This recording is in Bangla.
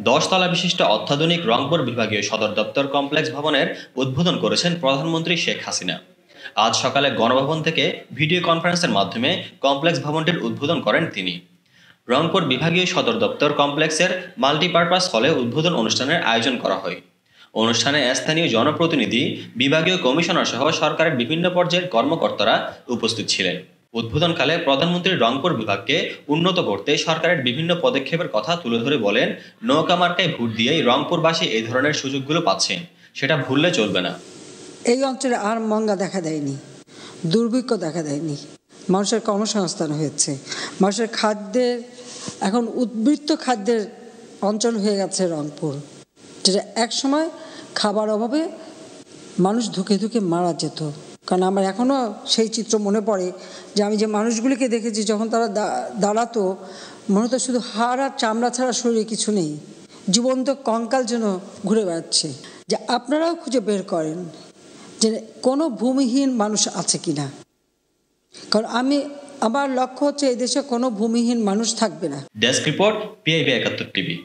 দশতলা বিশিষ্ট অত্যাধুনিক রংপুর বিভাগীয় সদর দপ্তর কমপ্লেক্স ভবনের উদ্বোধন করেছেন প্রধানমন্ত্রী শেখ হাসিনা। আজ সকালে গণভবন থেকে ভিডিও কনফারেন্সের মাধ্যমে কমপ্লেক্স ভবনটির উদ্বোধন করেন তিনি। রংপুর বিভাগীয় সদর দপ্তর কমপ্লেক্সের মাল্টিপারপাস হলে উদ্বোধন অনুষ্ঠানের আয়োজন করা হয়। অনুষ্ঠানে স্থানীয় জনপ্রতিনিধি, বিভাগীয় কমিশনার সহ সরকারের বিভিন্ন পর্যায়ের কর্মকর্তারা উপস্থিত ছিলেন। উদ্বোধনকালে প্রধানমন্ত্রী রংপুর বিভাগকে উন্নত করতে সরকারের বিভিন্ন পদক্ষেপের কথা তুলে ধরে বলেন, নৌকা মার্কায় ভোট দিয়েই রংপুরবাসী এই ধরনের সুযোগগুলো পাচ্ছেন। সেটা ভুললে চলবে না। এই অঞ্চলে আর মঙ্গা দেখা দেয়নি, দুর্ভিক্ষ দেখা দেয়নি, মানুষের কর্মসংস্থান হয়েছে, মানুষের খাদ্যের, এখন উদ্বৃত্ত খাদ্যের অঞ্চল হয়ে গেছে রংপুর, যেটা একসময় খাবার অভাবে মানুষ ধুকে ধুকে মারা যেত। কারণ আমার এখনও সেই চিত্র মনে পড়ে যে আমি যে মানুষগুলিকে দেখেছি যখন তারা দাঁড়াতো, মনে হতো শুধু হাড় আর চামড়া ছাড়া শরীরে কিছু নেই। জীবন্ত কঙ্কাল যেন ঘুরে বেড়াচ্ছে। যে আপনারাও খুঁজে বের করেন যে কোনো ভূমিহীন মানুষ আছে কি না কারণ আমি, আমার লক্ষ্য হচ্ছে এই দেশে কোনো ভূমিহীন মানুষ থাকবে না। Desk report PIB Ekattor TV.